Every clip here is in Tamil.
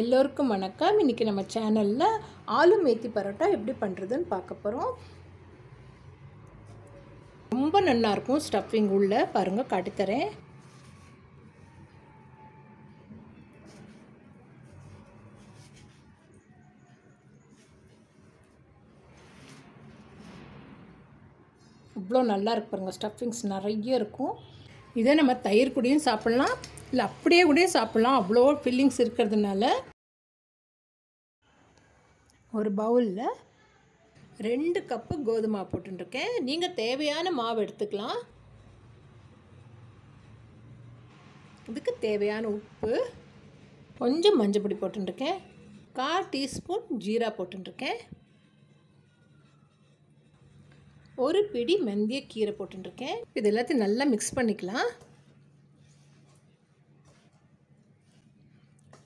எல்லோருக்கும் வணக்கம். இன்றைக்கி நம்ம சேனலில் ஆலு மேத்தி பரோட்டா எப்படி பண்ணுறதுன்னு பார்க்க போகிறோம் ரொம்ப நல்லாயிருக்கும் ஸ்டஃபிங் உள்ள. பாருங்கள் காட்டித்தரேன் இவ்வளோ நல்லா இருக்கு பாருங்கள் ஸ்டஃபிங்ஸ் நிறைய இருக்கும். இதே நம்ம தயிர் கூடயும் சாப்பிட்லாம். இல்லை அப்படியே கூட சாப்பிட்லாம். அவ்வளோ ஃபில்லிங்ஸ் இருக்கிறதுனால. ஒரு பவுலில் ரெண்டு கப்பு கோதுமை போட்டுருக்கேன் நீங்கள் தேவையான மாவு எடுத்துக்கலாம். இதுக்கு தேவையான உப்பு கொஞ்சம் மஞ்சள் பொடி போட்டுருக்கேன் கால் டீஸ்பூன் ஜீரா போட்டுருக்கேன் ஒரு பிடி மெந்திய கீரை போட்டுருக்கேன் இது எல்லாத்தையும் நல்லா மிக்ஸ் பண்ணிக்கலாம்.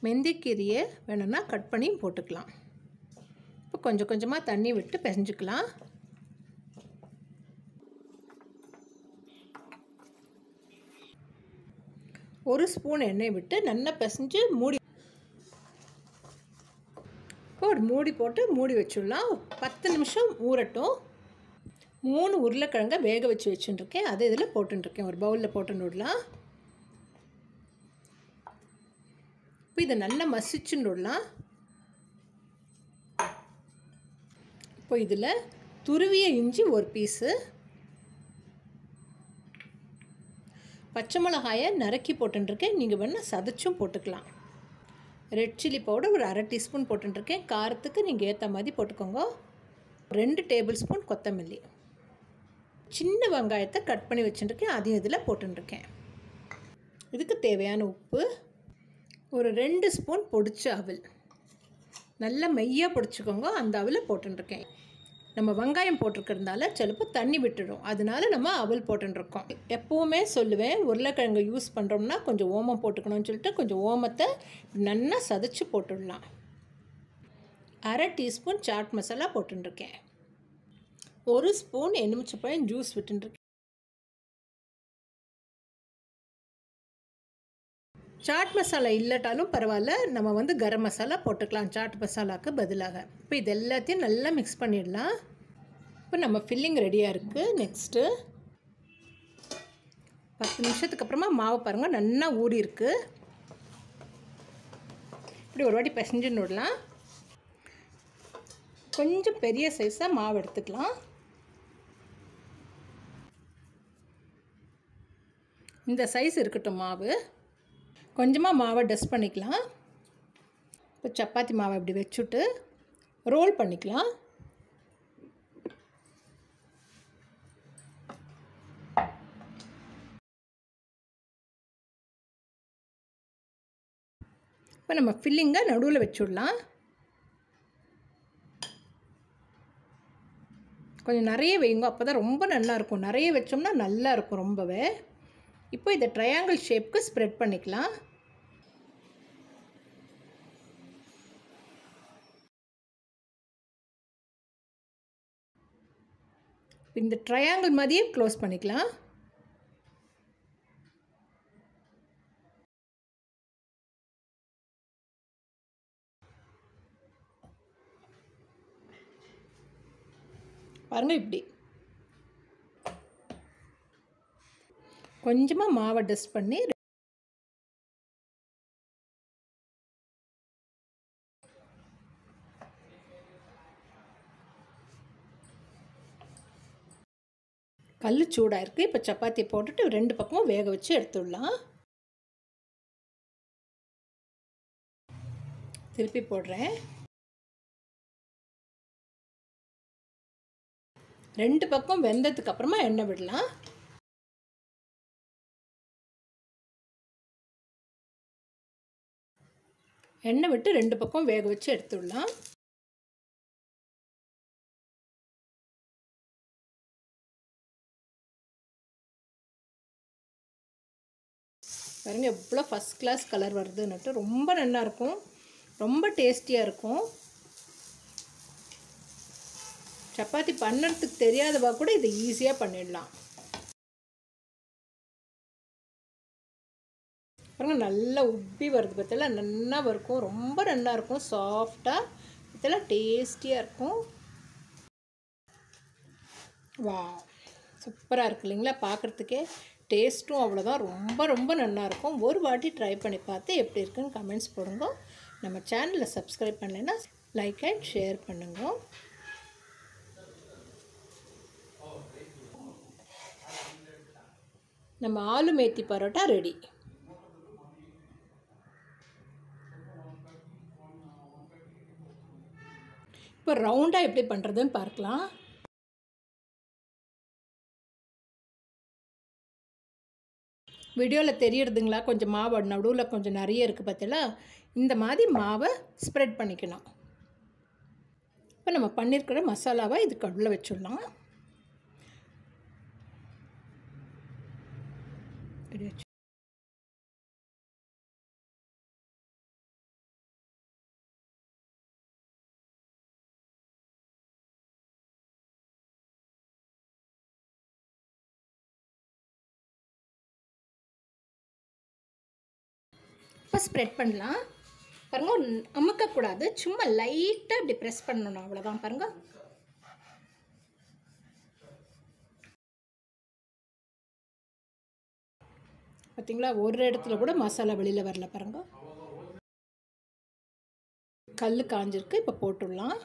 மெந்திக்கீரையை வேணும்னா கட் பண்ணியும் போட்டுக்கலாம். இப்போ கொஞ்சம் கொஞ்சமாக தண்ணி விட்டு பிசைஞ்சுக்கலாம். ஒரு ஸ்பூன் எண்ணெய் விட்டு நல்லா பிசைஞ்சு மூடி இப்போ ஒரு மூடி போட்டு மூடி வச்சுடலாம். பத்து நிமிஷம் ஊறட்டும். மூணு உருளைக்கிழங்க வேக வச்சு வச்சுட்டுருக்கேன். அதை இதில் போட்டுருக்கேன் ஒரு பவுலில் போட்டுன்னு விடலாம் இப்போ இதை நல்லா மசிச்சுன்னு இப்போ இதில் துருவிய இஞ்சி ஒரு பீஸு பச்சை மிளகாயை நறுக்கி போட்டுருக்கேன் நீங்கள் வேணால் சதைச்சும் போட்டுக்கலாம். ரெட் சில்லி பவுடர் ஒரு அரை டீஸ்பூன் போட்டுருக்கேன் காரத்துக்கு நீங்கள் ஏற்ற மாதிரி போட்டுக்கோங்க. ரெண்டு டேபிள் ஸ்பூன் கொத்தமல்லி. சின்ன வெங்காயத்தை கட் பண்ணி வச்சுருக்கேன் அதையும் இதில் போட்டுருக்கேன் இதுக்கு தேவையான உப்பு ஒரு ரெண்டு ஸ்பூன் பொடிச்ச அவல். நல்லா மெய்யாக பொடிச்சுக்கோங்க. அந்த அவலை போட்டுருக்கேன் நம்ம வெங்காயம் போட்டிருக்கிறதுனால சிலப்போ தண்ணி விட்டுடும். அதனால நம்ம அவல் போட்டுருக்கோம் எப்போவுமே சொல்லுவேன் உருளைக்கிழங்கு யூஸ் பண்ணுறோம்னா கொஞ்சம் ஓமம் போட்டுக்கணும்னு சொல்லிட்டு கொஞ்சம் ஓமத்தை நல்லா சதைச்சி போட்டுடலாம். அரை டீஸ்பூன் சாட் மசாலா போட்டுருக்கேன் ஒரு ஸ்பூன் எலுமிச்சப்பழம் ஜூஸ் விட்டுருக்கேன் சாட் மசாலா இல்லாட்டாலும் பரவாயில்ல நம்ம வந்து கரம் மசாலா போட்டுக்கலாம். சாட் மசாலாவுக்கு பதிலாக. இப்போ இது எல்லாத்தையும் நல்லா மிக்ஸ் பண்ணிடலாம். இப்போ நம்ம ஃபில்லிங் ரெடியாக இருக்குது நெக்ஸ்ட்டு பத்து நிமிஷத்துக்கு அப்புறமா மாவு பாருங்கள் நல்லா ஊறி இருக்குது இப்படி ஒரு வாட்டி பிசைஞ்சுன்னு விடலாம் கொஞ்சம் பெரிய சைஸாக மாவு எடுத்துக்கலாம். இந்த சைஸ் இருக்கட்டும் மாவு. கொஞ்சமாக மாவை டஸ்ட் பண்ணிக்கலாம். இப்போ சப்பாத்தி மாவை இப்படி வச்சுட்டு ரோல் பண்ணிக்கலாம். இப்போ நம்ம ஃபில்லிங்கை நடுவில் வச்சுடலாம். கொஞ்சம் நிறைய வைங்க அப்போ தான் ரொம்ப நல்லாயிருக்கும் நிறைய வச்சோம்னா நல்லா இருக்கும் ரொம்பவே. இப்போ இதை ட்ரையாங்கிள் ஷேப்க்கு ஸ்ப்ரெட் பண்ணிக்கலாம். இந்த ட்ரையாங்கிள் மாதிரியே க்ளோஸ் பண்ணிக்கலாம். பாருங்கள் இப்படி. கொஞ்சமாக மாவை டஸ்ட் பண்ணி கல் சூடாக இருக்குது இப்போ சப்பாத்தி போட்டுட்டு ரெண்டு பக்கமும் வேக வச்சு எடுத்துடலாம். திருப்பி போடுறேன். ரெண்டு பக்கம் வெந்ததுக்கு அப்புறமா எண்ணெய் விடலாம். எண்ணெய் விட்டு ரெண்டு பக்கம் வேக வச்சு எடுத்துடலாம். பாருங்கள் எவ்வளோ ஃபஸ்ட் கிளாஸ் கலர் வருதுன்னுட்டு ரொம்ப நல்லா இருக்கும். ரொம்ப டேஸ்டியாக இருக்கும். சப்பாத்தி பண்ணுறதுக்கு தெரியாதவா கூட இதை ஈஸியாக பண்ணிடலாம். பாருங்கள் நல்லா உப்பி வருது பார்த்தல நல்லா இருக்கும் ரொம்ப நல்லா இருக்கும். சாஃப்டாக இதெல்லாம் டேஸ்டியாக இருக்கும். வா சூப்பராக இருக்கு இல்லைங்களா? பார்க்குறதுக்கே டேஸ்ட்டும் அவ்வளோதான் ரொம்ப ரொம்ப நல்லாயிருக்கும் ஒரு வாட்டி ட்ரை பண்ணி பார்த்து எப்படி இருக்குன்னு கமெண்ட்ஸ் போடுங்க. நம்ம சேனலை சப்ஸ்கிரைப் பண்ணலைன்னா லைக் அண்ட் ஷேர் பண்ணுங்க. நம்ம ஆலு மேத்தி பரோட்டா ரெடி இப்போ ரவுண்டாக எப்படி பண்ணுறதுன்னு பார்க்கலாம். வீடியோவில் தெரியறதுங்களா? கொஞ்சம் மாவு நடுவில் கொஞ்சம் நிறைய இருக்குது பார்த்தீங்களா? இந்த மாதிரி மாவை ஸ்ப்ரெட் பண்ணிக்கணும். இப்போ நம்ம பண்ணியிருக்கிற மசாலாவை இதுக்கு உள்ள வச்சிடலாம். இப்போ ஸ்ப்ரெட் பண்ணலாம். பாருங்கள் அமுக்கக்கூடாது. சும்மா லைட்டாக இப்படி ப்ரெஸ் பண்ணணும் அவ்வளோதான் பாருங்க. பார்த்தீங்களா ஒரு இடத்துல கூட மசாலா வெளியில் வரல பாருங்க. கல் காஞ்சிருக்கு இப்போ போட்டுடலாம்.